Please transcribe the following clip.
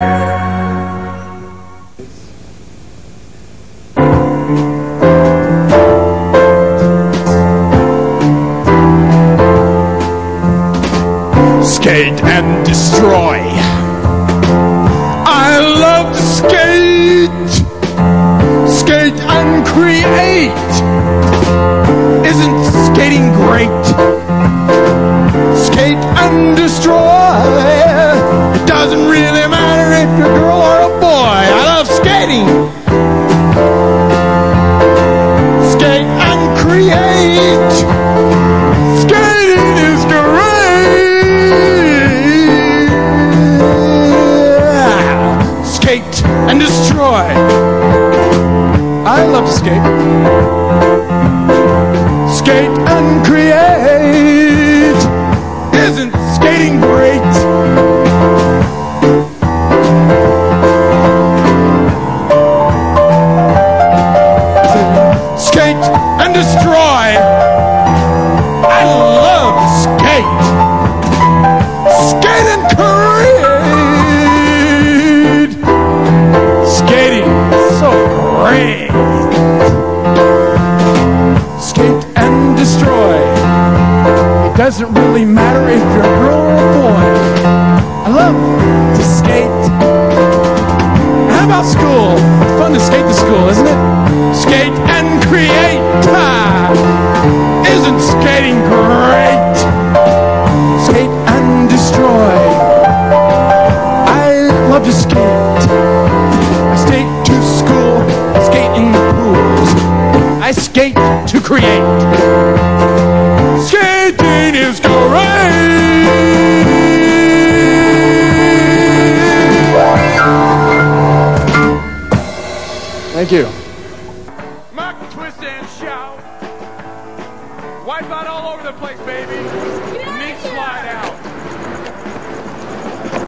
Skate and destroy. I love to skate. Skate and create. Isn't skating great? Skate and destroy. It doesn't really matter if you're a girl or a boy. I love skating. Skate and create. Skating is great. Skate and destroy. I love skate. Skate and create. Destroy. I love skate. And create. Skating so great. Skate and destroy. It doesn't really matter if you're a girl or a boy. I love to skate. How about school? It's fun to skate to school, isn't it? Skate and create. Isn't skating great? Skate and destroy. I love to skate. I skate to school. I skate in pools. I skate to create. Skating is great. Thank you. Shout. Wipe out all over the place, baby.